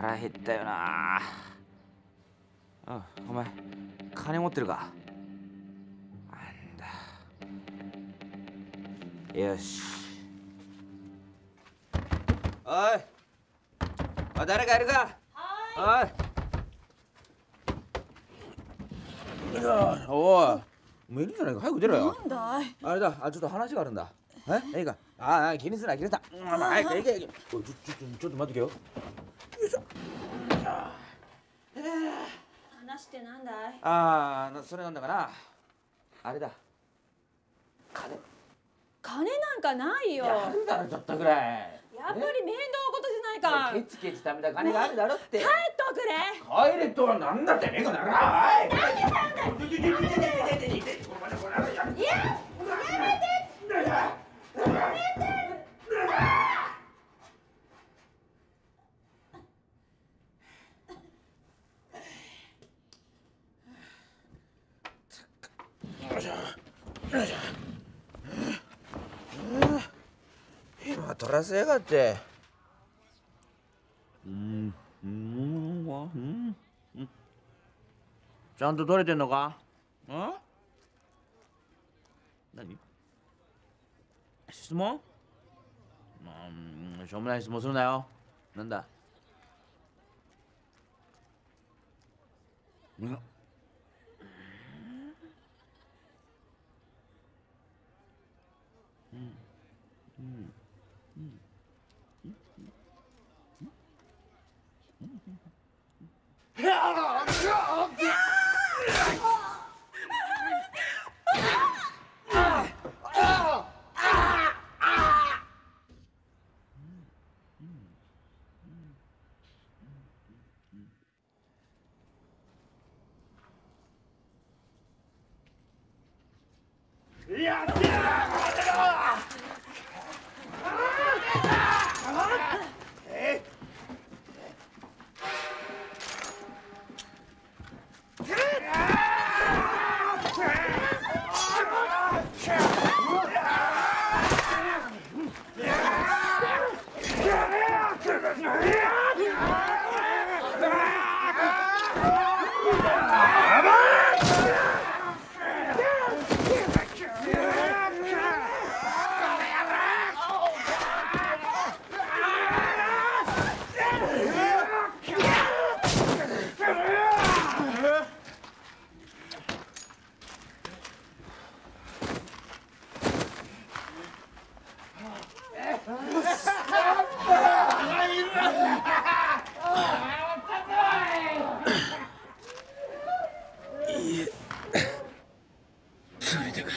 腹減ったよな。うんお前金持ってるか？なんだ。よし。おい。おい誰かいるか？おい。おい。もういるんじゃないか？早く出ろよ。なんだい？あれだあちょっと話があるんだ。え？いいかああ気にすな気にすな。うんまあ早く行け行け。ちょちょちょっと待ってけよ。よいしょ。話してなんだい？ああそれなんだかなあれだ。金。金なんかないよ。やるだろちょっとぐらい。やっぱり面倒事じゃないかケチケチ貯めた金があるだろって。帰っとくれ。帰れとはなんだってめえかならおい。何なんだよ今取らせやがって。うん。うん。うん。うんちゃんと取れてんのか？ん？何？質問？うん。しょうもない質問するなよ。なんだ？うんうん。うん。うん。やった Yeah! それでか